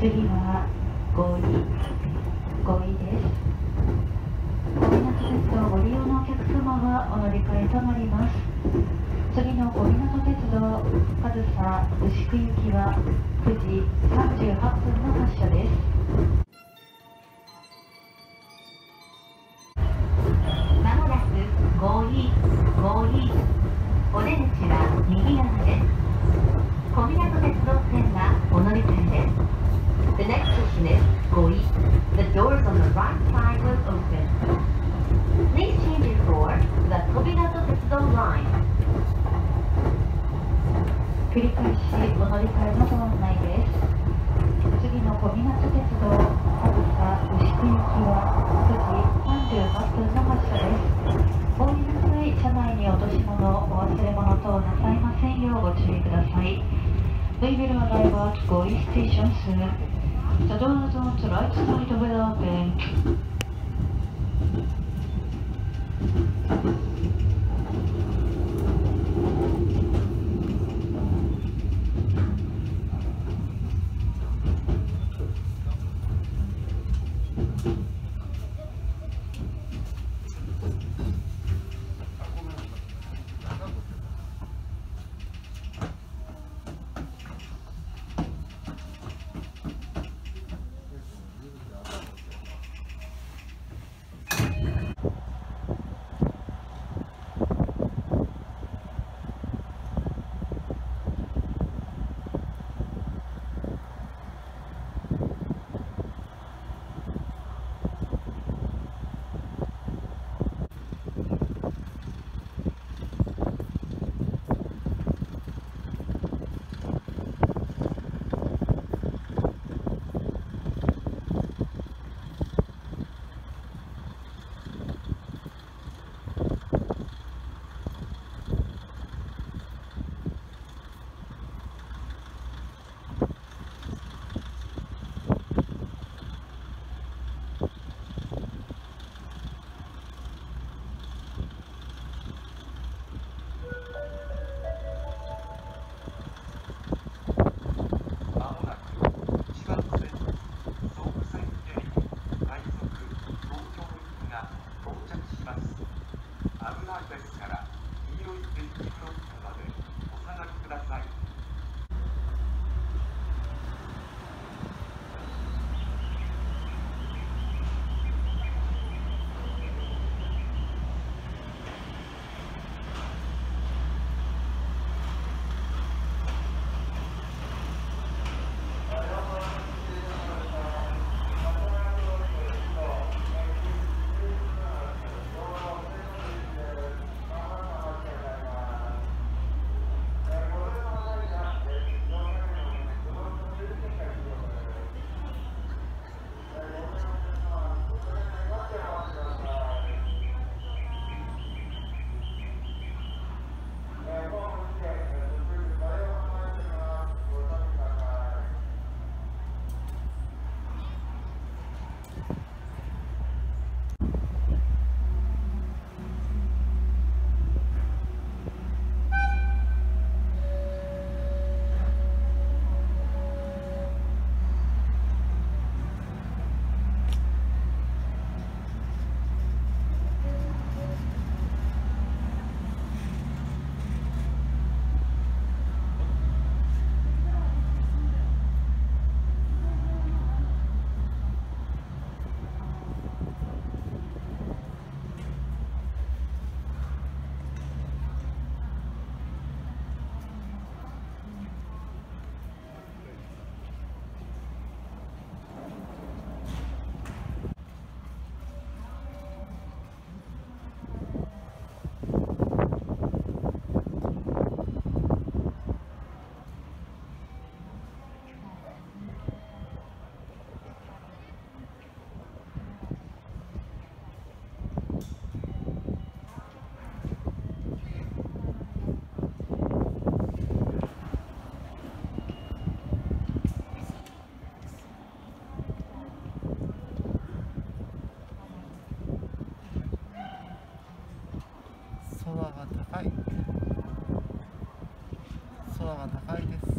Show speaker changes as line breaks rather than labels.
次は5位5位です。小湊鉄道ご利用のお客様はお乗り換えとなります。次の小湊鉄道上総牛久行きは9時38
right side will open. Please change it for the Kominato Tetsudo line.
繰り返しお乗り換えのご案内です。次の小湊鉄道上総牛久行きは9時38分の発車です。お降りの際、車内に落とし物、お忘れ物等なさいませんようご注意ください。We will arrive at Goi Station soon. The door is on the right side will open.
危ないですから黄色い電気ブロまでお下がりください。空が高いです。